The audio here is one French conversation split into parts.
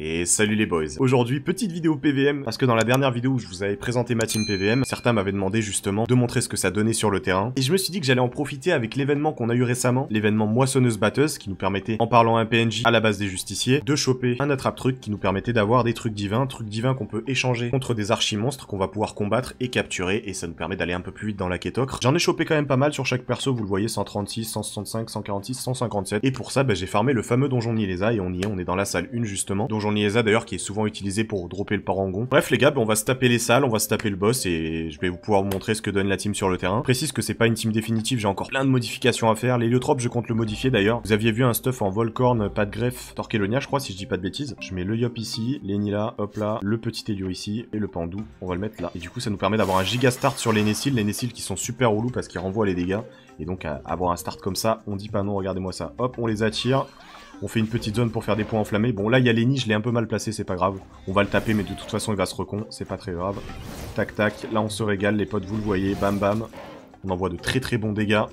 Et salut les boys. Aujourd'hui, petite vidéo PVM, parce que dans la dernière vidéo où je vous avais présenté ma team PVM, certains m'avaient demandé justement de montrer ce que ça donnait sur le terrain, et je me suis dit que j'allais en profiter avec l'événement qu'on a eu récemment, l'événement moissonneuse-batteuse, qui nous permettait, en parlant un PNJ à la base des justiciers, de choper un attrape-truc qui nous permettait d'avoir des trucs divins, trucs divins qu'on peut échanger contre des archimonstres qu'on va pouvoir combattre et capturer, et ça nous permet d'aller un peu plus vite dans la quête ocre. J'en ai chopé quand même pas mal sur chaque perso, vous le voyez, 136, 165, 146, 157, et pour ça, bah, j'ai farmé le fameux donjon Nielesa, et on y est, on est dans la salle 1 justement, donjon Nielesa d'ailleurs qui est souvent utilisé pour dropper le parangon. Bref les gars, on va se taper les salles, on va se taper le boss et je vais vous pouvoir vous montrer ce que donne la team sur le terrain. Précise que c'est pas une team définitive, j'ai encore plein de modifications à faire. L'héliotrope, je compte le modifier d'ailleurs. Vous aviez vu un stuff en Volcorn, pas de greffe, Torquelonia je crois si je dis pas de bêtises. Je mets le Yop ici, l'Eni là, hop là, le petit Hélio ici et le Pandou, on va le mettre là. Et du coup ça nous permet d'avoir un giga start sur les Nessil, les Nessil qui sont super relous parce qu'ils renvoient les dégâts. Et donc avoir un start comme ça, on dit pas non, regardez-moi ça. Hop, on les attire. On fait une petite zone pour faire des points enflammés. Bon, là, il y a Lenny, je l'ai un peu mal placé, c'est pas grave. On va le taper, mais de toute façon, il va se recon, c'est pas très grave. Tac, tac, là, on se régale, les potes, vous le voyez, bam, bam. On envoie de très très bons dégâts.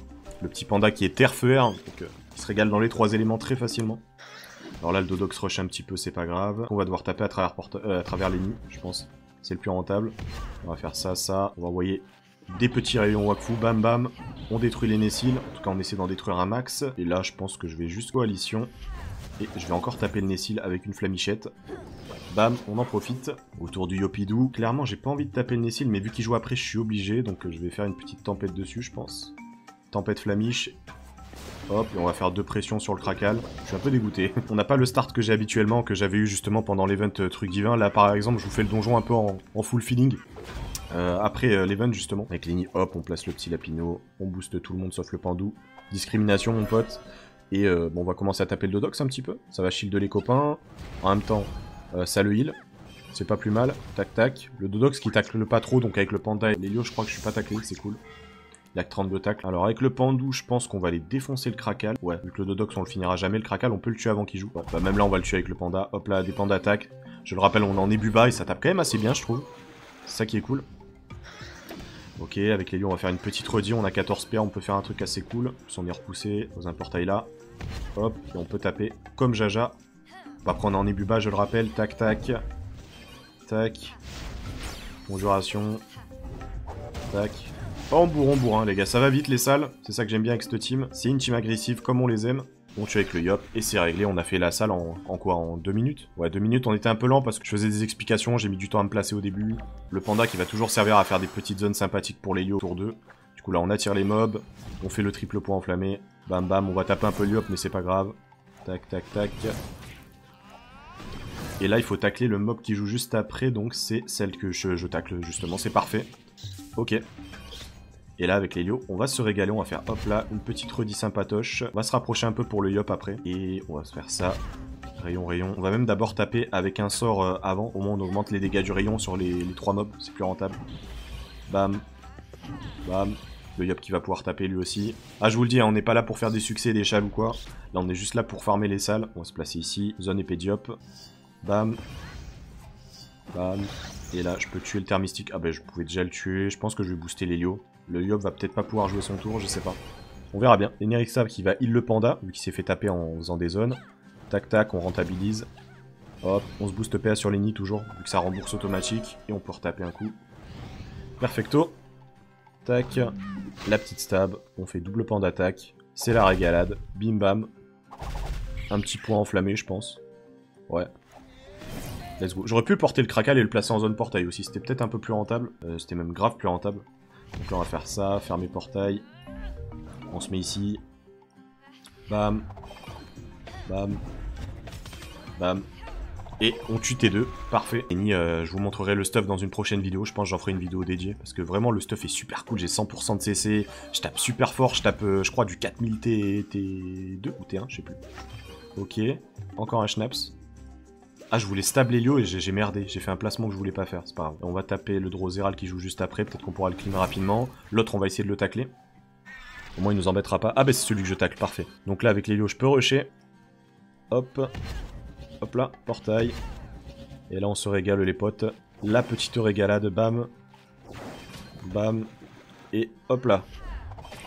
Le petit panda qui est terre-feu donc euh, il se régale dans les trois éléments très facilement. Alors là, le Dodox rush un petit peu, c'est pas grave. On va devoir taper à travers, euh, travers Lenny, je pense. C'est le plus rentable. On va faire ça, ça. On va envoyer des petits rayons Wakfu, bam bam. On détruit les Nessil. En tout cas, on essaie d'en détruire un max. Et là, je pense que je vais juste coalition. Et je vais encore taper le Nessil avec une flamichette. Bam, on en profite. Autour du Yopidou. Clairement, j'ai pas envie de taper le Nessil, mais vu qu'il joue après, je suis obligé. Donc je vais faire une petite tempête dessus, je pense. Tempête flamiche. Hop, et on va faire deux pressions sur le Krakal. Je suis un peu dégoûté. on n'a pas le start que j'ai habituellement, que j'avais eu justement pendant l'event euh, truc divin. Là, par exemple, je vous fais le donjon un peu en, full feeling. Euh, après euh, l'event justement. Avec Lenny, hop, on place le petit Lapino, on booste tout le monde sauf le Pandou. Discrimination mon pote. Et euh, bon, on va commencer à taper le Dodox un petit peu. Ça va shield les copains. En même temps, ça le heal. C'est pas plus mal. Tac tac. Le Dodox qui tacle pas trop, donc avec le Panda et l'Helio, je crois que je suis pas taclé, c'est cool. Il a que 32 tacles. Alors avec le Pandou, je pense qu'on va aller défoncer le Krakal. Ouais, vu que le Dodox on le finira jamais, le Krakal on peut le tuer avant qu'il joue. bah même là on va le tuer avec le Panda. Hop là, des Panda attaque. Je le rappelle, on est en Ebuba et ça tape quand même assez bien je trouve. C'est ça qui est cool. Ok, avec les lions, on va faire une petite redie. On a 14 PA, on peut faire un truc assez cool. On est repoussé dans un portail là. Hop, et on peut taper comme Jaja. On va prendre en Ebuba, je le rappelle. Tac, tac. Tac. Conjuration. Tac. Oh, on bourre, on bourre, hein, les gars. Ça va vite, les salles. C'est ça que j'aime bien avec cette team. C'est une team agressive, comme on les aime. On tue avec le Yop et c'est réglé. On a fait la salle en, quoi En deux minutes? Ouais, deux minutes. On était un peu lent parce que je faisais des explications. J'ai mis du temps à me placer au début. Le panda qui va toujours servir à faire des petites zones sympathiques pour les Yo autour d'eux. Du coup, là, on attire les mobs. On fait le triple point enflammé. Bam bam. On va taper un peu le Yop, mais c'est pas grave. Tac, tac, tac. Et là, il faut tacler le mob qui joue juste après. Donc, c'est celle que je, je tacle justement. C'est parfait. Ok. Et là, avec les Lio, on va se régaler, on va faire hop là, une petite redis sympatoche. On va se rapprocher un peu pour le Yop après. Et on va se faire ça. Rayon, rayon. On va même d'abord taper avec un sort euh, avant. Au moins, on augmente les dégâts du rayon sur les, trois mobs. C'est plus rentable. Bam. Bam. Le Yop qui va pouvoir taper lui aussi. Ah, je vous le dis, hein, on n'est pas là pour faire des succès, des chals ou quoi. Là, on est juste là pour farmer les salles. On va se placer ici. Zone épée Diop. Bam. Bam. Et là, je peux tuer le thermistique. Ah ben, je pouvais déjà le tuer. Je pense que je vais booster l'Helio. Le Yop va peut-être pas pouvoir jouer son tour, je sais pas. On verra bien. Enerixa qui va heal le panda, vu qu'il s'est fait taper en faisant des zones. Tac tac, on rentabilise. Hop, on se booste PA sur les nids toujours, vu que ça rembourse automatique. Et on peut retaper un coup. Perfecto. Tac. La petite stab. On fait double pan d'attaque. C'est la régalade. Bim bam. Un petit point enflammé, je pense. Ouais. Let's go. J'aurais pu porter le Krakal et le placer en zone portail aussi. C'était peut-être un peu plus rentable. Euh, C'était même grave plus rentable. Donc on va faire ça, fermer portail. On se met ici. Bam. Bam. Bam. Et on tue T2, parfait. Et euh, je vous montrerai le stuff dans une prochaine vidéo, je pense que j'en ferai une vidéo dédiée, parce que vraiment le stuff est super cool, j'ai 100% de CC, je tape super fort, je tape, euh, je crois, du 4000 T... T2 ou T1, je sais plus. Ok, encore un Schnaps. Ah, je voulais stab Lélio et j'ai merdé. J'ai fait un placement que je voulais pas faire. C'est pas grave. On va taper le Drozeral qui joue juste après. Peut-être qu'on pourra le clean rapidement. L'autre, on va essayer de le tacler. Au moins, il nous embêtera pas. Ah, bah, c'est celui que je tacle. Parfait. Donc là, avec Lélio, je peux rusher. Hop. Hop là. Portail. Et là, on se régale, les potes. La petite régalade. Bam. Bam. Et hop là.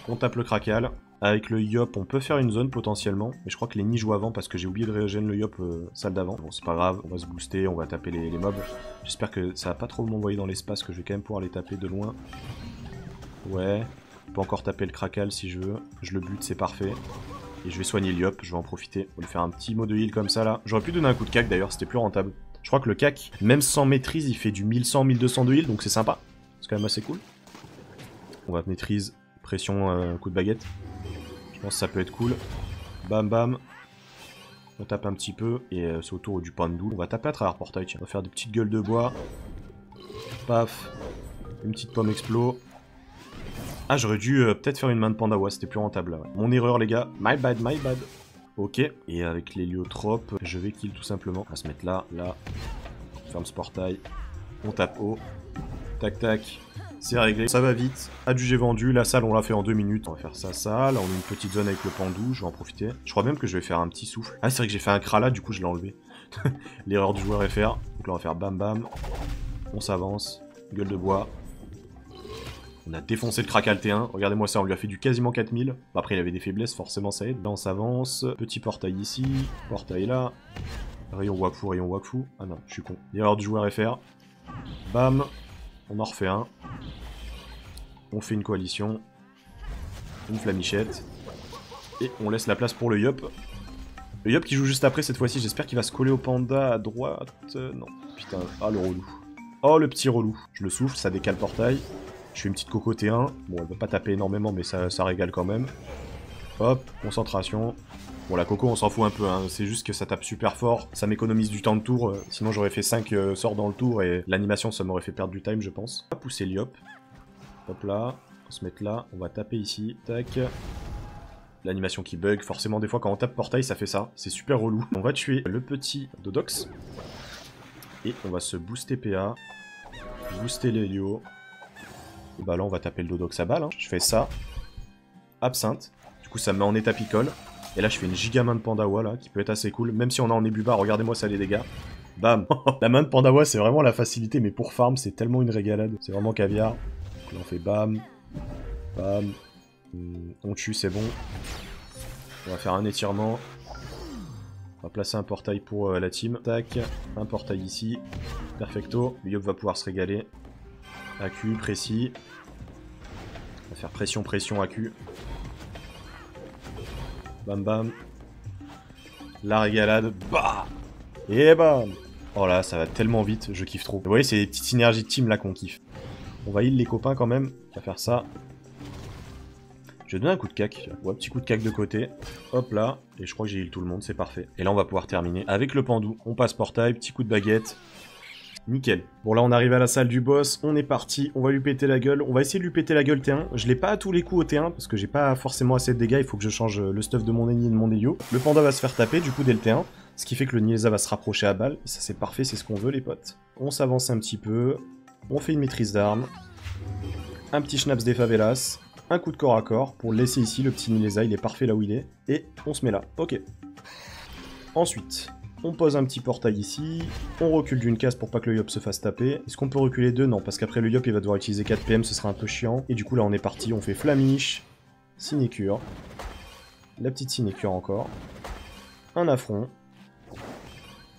On tape le Krakal. Avec le Yop, on peut faire une zone potentiellement. Mais je crois que les nids jouent avant parce que j'ai oublié de régénérer le Yop euh, salle d'avant. Bon, c'est pas grave, on va se booster, on va taper les, mobs. J'espère que ça va pas trop m'envoyer dans l'espace, que je vais quand même pouvoir les taper de loin. Ouais, on peut encore taper le Krakal si je veux. Je le bute, c'est parfait. Et je vais soigner le Yop, je vais en profiter. On va lui faire un petit mot de heal comme ça là. J'aurais pu donner un coup de cac d'ailleurs, c'était plus rentable. Je crois que le cac, même sans maîtrise, il fait du 1100-1200 de heal, donc c'est sympa. C'est quand même assez cool. On va maîtrise, pression, euh, coup de baguette. Je pense que ça peut être cool. Bam bam. On tape un petit peu, et euh, c'est autour du pandou. On va taper à travers portail, tiens. On va faire des petites gueules de bois. Paf. Une petite pomme explo. Ah, j'aurais dû euh, peut-être faire une main de pandawa, c'était plus rentable. Mon erreur, les gars. My bad, my bad. Ok, et avec l'héliotrope, je vais kill tout simplement. On va se mettre là, là. ferme ce portail. On tape haut. Tac, tac. C'est réglé, ça va vite. Adjugé vendu, la salle on l'a fait en deux minutes. On va faire ça, ça. Là on a une petite zone avec le pandou, je vais en profiter. Je crois même que je vais faire un petit souffle. Ah c'est vrai que j'ai fait un krala, du coup je l'ai enlevé. L'erreur du joueur FR. Donc là on va faire bam bam. On s'avance. Gueule de bois. On a défoncé le Krakal T1. Regardez-moi ça, on lui a fait du quasiment 4000. après, il avait des faiblesses, forcément ça aide. Là, on s'avance. Petit portail ici. Portail là. Rayon Wakfu, rayon Wakfu. Ah non, je suis con. Erreur du joueur FR. Bam. On en refait un. On fait une coalition. Une flamichette. Et on laisse la place pour le Yop. Le Yop qui joue juste après cette fois-ci, j'espère qu'il va se coller au panda à droite. Non, putain, ah le relou. Oh le petit relou. Je le souffle, ça décale portail. Je fais une petite coco T1. Bon, elle va pas taper énormément, mais ça, ça régale quand même. Hop, concentration. Bon, la coco, on s'en fout un peu, hein. c'est juste que ça tape super fort, ça m'économise du temps de tour, euh, sinon j'aurais fait 5 euh, sorts dans le tour et l'animation, ça m'aurait fait perdre du time, je pense. On va pousser Liop. Hop là, on se met là, on va taper ici, tac. L'animation qui bug, forcément des fois quand on tape portail, ça fait ça, c'est super relou. On va tuer le petit Dodox. Et on va se booster PA, booster l'Helio. Bah là, on va taper le Dodox à balle, hein. je fais ça. Absinthe. Du coup, ça me met en état picole. Et là, je fais une giga main de Pandawa, là, qui peut être assez cool. Même si on a en Ebuba, regardez-moi ça, les dégâts. Bam La main de Pandawa, c'est vraiment la facilité, mais pour farm, c'est tellement une régalade. C'est vraiment caviar. Là, on fait bam, bam. Hmm, on tue, c'est bon. On va faire un étirement. On va placer un portail pour euh, la team. Tac, un portail ici. Perfecto. Yop va pouvoir se régaler. AQ, précis. On va faire pression, pression, AQ. Bam bam. La régalade. Bah Et bam Oh là, ça va tellement vite, je kiffe trop. Vous voyez, c'est les petites synergies de team là qu'on kiffe. On va heal les copains quand même. On va faire ça. Je vais donner un coup de cac. Ouais, petit coup de cac de côté. Hop là. Et je crois que j'ai heal tout le monde, c'est parfait. Et là, on va pouvoir terminer avec le pendou. On passe portail, petit coup de baguette. Nickel. Bon là on arrive à la salle du boss, on est parti, on va lui péter la gueule. On va essayer de lui péter la gueule T1. Je l'ai pas à tous les coups au T1 parce que j'ai pas forcément assez de dégâts, il faut que je change le stuff de mon ennemi et de mon Elio. Le panda va se faire taper du coup dès le T1, ce qui fait que le Niesa va se rapprocher à balle. Ça c'est parfait, c'est ce qu'on veut les potes. On s'avance un petit peu, on fait une maîtrise d'armes, un petit schnaps des favelas, un coup de corps à corps pour laisser ici le petit Nileza, il est parfait là où il est. Et on se met là, ok. Ensuite, on pose un petit portail ici. On recule d'une case pour pas que le Yop se fasse taper. Est-ce qu'on peut reculer deux? Non, parce qu'après le Yop, il va devoir utiliser 4 PM, ce sera un peu chiant. Et du coup, là, on est parti. On fait Flamiche, Sinécure, la petite Sinécure encore, un affront.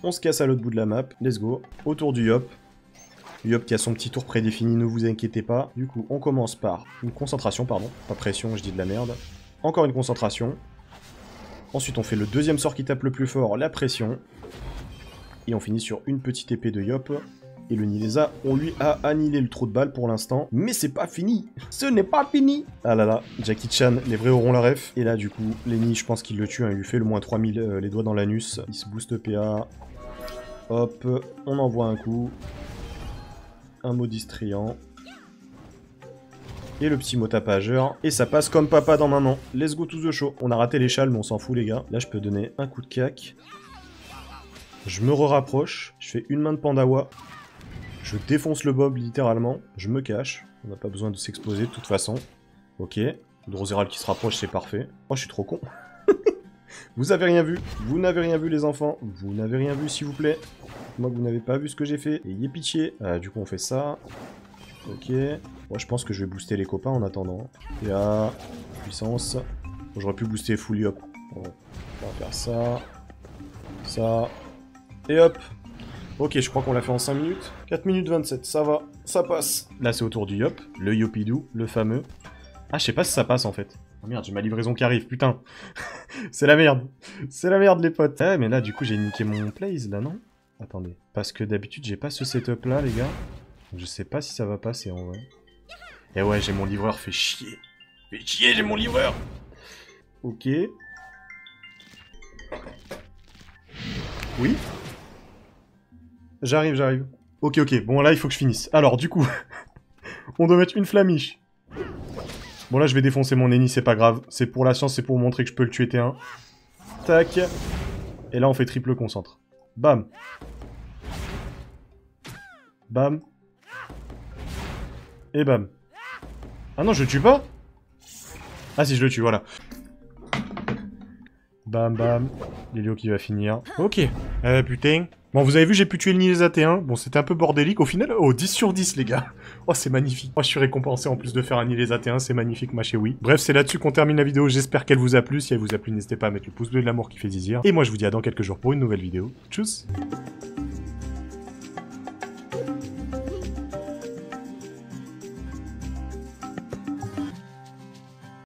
On se casse à l'autre bout de la map. Let's go. Autour du Yop. Yop qui a son petit tour prédéfini, ne vous inquiétez pas. Du coup, on commence par une concentration, pardon. Pas pression, je dis de la merde. Encore une concentration. Ensuite, on fait le deuxième sort qui tape le plus fort, la pression. Et on finit sur une petite épée de Yop. Et le Nileza, on lui a annihilé le trou de balle pour l'instant. Mais c'est pas fini Ce n'est pas fini Ah là là, Jackie Chan, les vrais auront la ref. Et là, du coup, Lenny, je pense qu'il le tue. Hein. il lui fait le moins 3000, euh, les doigts dans l'anus. Il se booste PA. Hop, on envoie un coup. Un mot distrayant et le petit mot tapageur. Et ça passe comme papa dans maman. Let's go to the show. On a raté l'échelle, mais on s'en fout, les gars. Là, je peux donner un coup de cac. Je me rapproche. Je fais une main de pandawa. Je défonce le bob, littéralement. Je me cache. On n'a pas besoin de s'exposer, de toute façon. Ok. Droséral qui se rapproche, c'est parfait. Oh, je suis trop con. Vous avez rien vu. Vous n'avez rien vu, les enfants. Vous n'avez rien vu, s'il vous plaît. Moi, vous n'avez pas vu ce que j'ai fait. Ayez pitié. Euh, du coup, on fait ça. Ok. Moi, je pense que je vais booster les copains en attendant. a puissance. J'aurais pu booster fully hop. on va faire ça. Ça. Et hop. Ok, je crois qu'on l'a fait en 5 minutes. 4 minutes 27, ça va. Ça passe. Là, c'est autour du yop. Le yopidou, le fameux. Ah, je sais pas si ça passe, en fait. Oh merde, j'ai ma livraison qui arrive, putain. c'est la merde. C'est la merde, les potes. Eh, mais là, du coup, j'ai niqué mon place, là, non? Attendez. Parce que d'habitude, j'ai pas ce setup-là, les gars. Je sais pas si ça va passer, en vrai. Et ouais, j'ai mon livreur, fait chier. Fait chier, j'ai mon livreur Ok. Oui? J'arrive, j'arrive. Ok, ok. Bon, là, il faut que je finisse. Alors, du coup, on doit mettre une flamiche. Bon, là, je vais défoncer mon ennemi, c'est pas grave. C'est pour la science, c'est pour montrer que je peux le tuer T1. Tac. Et là, on fait triple concentre. Bam. Bam. Et bam. Ah non, je le tue pas Ah si, je le tue, voilà. Bam, bam. Lélio qui va finir. Ok. Euh, putain. Bon, vous avez vu, j'ai pu tuer le Nilesa T1. Bon, c'était un peu bordélique. Au final, oh, 10 sur 10, les gars. Oh, c'est magnifique. Moi, je suis récompensé en plus de faire un Nilesa T1. C'est magnifique, ma chez oui. Bref, c'est là-dessus qu'on termine la vidéo. J'espère qu'elle vous a plu. Si elle vous a plu, n'hésitez pas à mettre le pouce bleu de l'amour qui fait zizir. Et moi, je vous dis à dans quelques jours pour une nouvelle vidéo. Tchuss